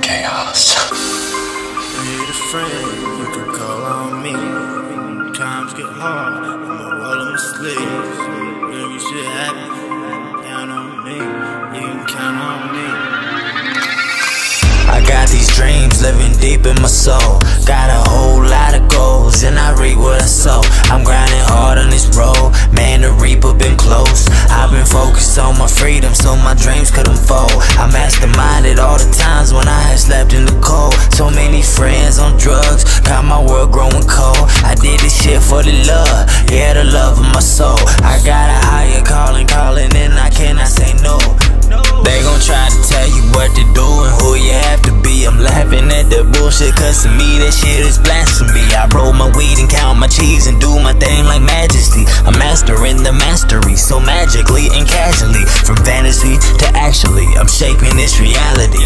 chaos. Need a friend you can call on me. Times get hard, I'ma roll in my sleeves. When you shit happen, count on me. You can count on me. I got these dreams living deep in my soul. Got a whole lot of goals, and I reap what I sow. I'm grinding hard on this road, man. The reaper been close. I've been focused on my freedom, so my dreams could unfold. I masterminded all the slept in the cold. So many friends on drugs, got my world growing cold. I did this shit for the love, yeah, the love of my soul. I got a higher calling, calling, and I cannot say no. They gon' try to tell you what to do and who you have to be. I'm laughing at the bullshit, cause to me that shit is blasphemy. I roll my weed and count my cheese and do my thing like majesty. I'm mastering the mastery so magically and casually. From fantasy to actually, I'm shaping this reality.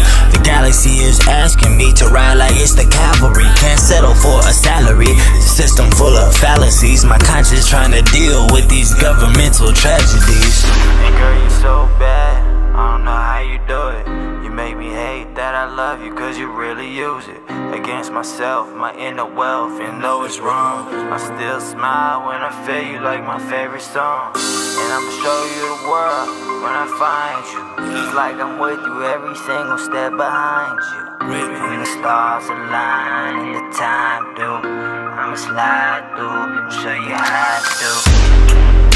Galaxy is asking me to ride like it's the cavalry. Can't settle for a salary. System full of fallacies. My conscience trying to deal with these governmental tragedies. And girl, you so bad. I don't know how you do it. You make me hate that I love you cause you really use it. Against myself, my inner wealth, and though it's wrong, I still smile when I feel you like my favorite song. And I'ma show you the world when I find you. It's like I'm with you every single step behind you. When the stars align and the time do, I'ma slide through, show you how I do.